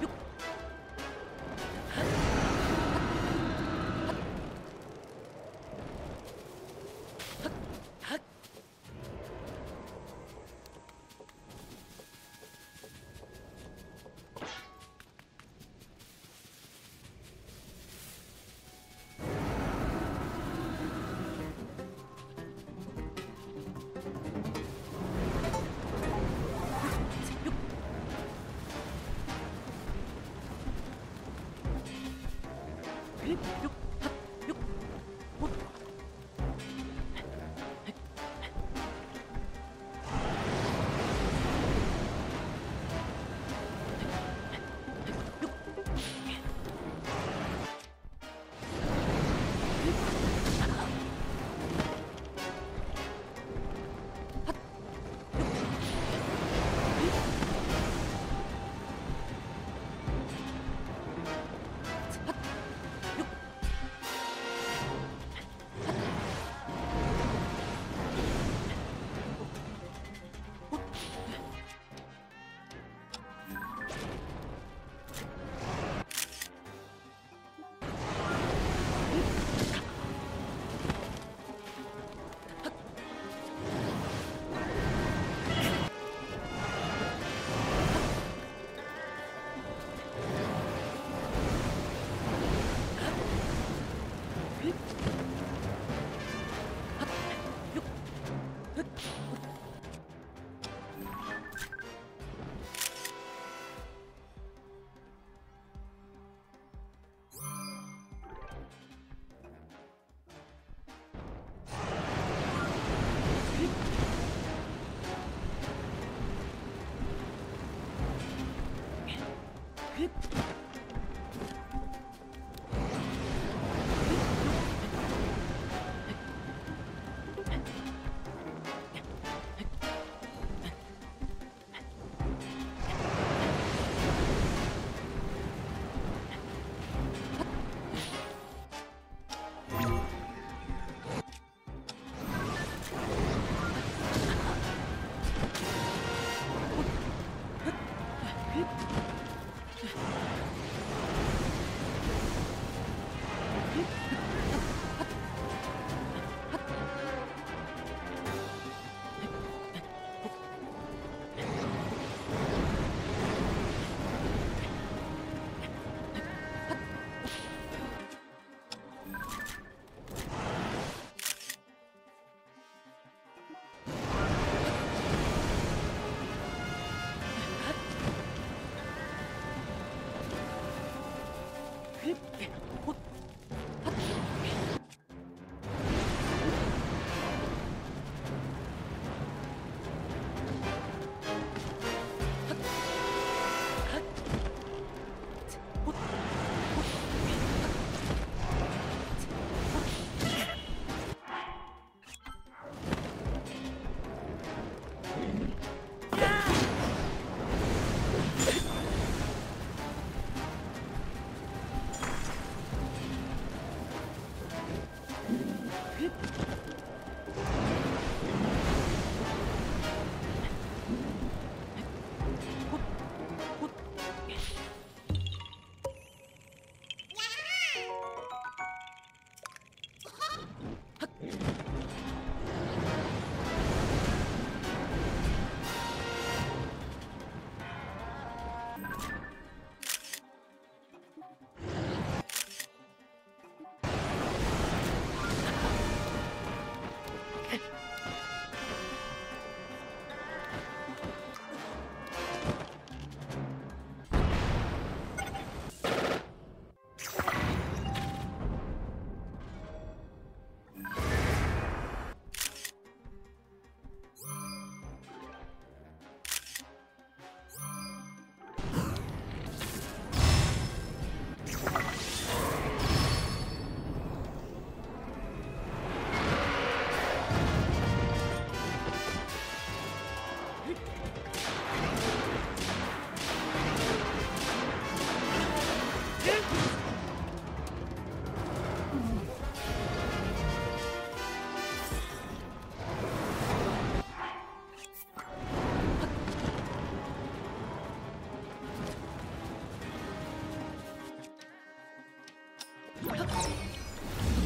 用 Hit! あっ!